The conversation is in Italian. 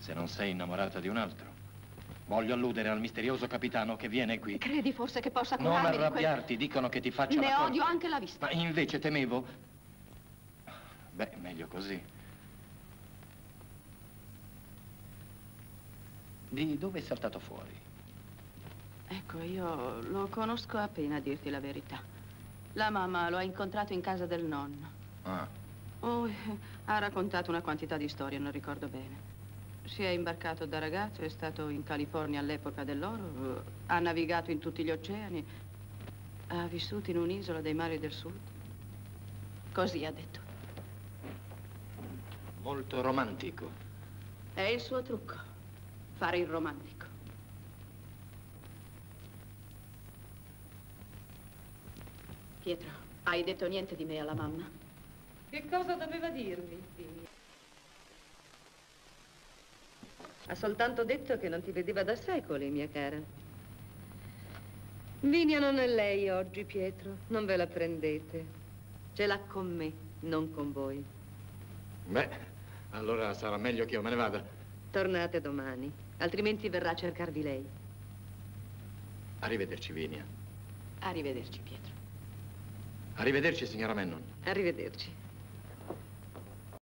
Se non sei innamorata di un altro. Voglio alludere al misterioso capitano che viene qui. Credi forse che possa Non curarmi di arrabbiarti, quel... dicono che ti faccia Ne la odio anche la vista. Ma invece temevo... Beh, meglio così. Di dove è saltato fuori? Ecco, io lo conosco appena, a dirti la verità. La mamma lo ha incontrato in casa del nonno. Ah, Oh, eh, ha raccontato una quantità di storie, non ricordo bene. Si è imbarcato da ragazzo, è stato in California all'epoca dell'oro, ha navigato in tutti gli oceani, ha vissuto in un'isola dei mari del sud. Così ha detto. molto romantico. È il suo trucco, fare il romantico. Pietro, hai detto niente di me alla mamma? Che cosa doveva dirmi, figlia? Ha soltanto detto che non ti vedeva da secoli, mia cara. Vinia non è lei oggi, Pietro. Non ve la prendete. Ce l'ha con me, non con voi. Beh, allora sarà meglio che io me ne vada. Tornate domani, altrimenti verrà a cercarvi lei. Arrivederci, Vinia. Arrivederci, Pietro. Arrivederci, signora Mennon. Arrivederci.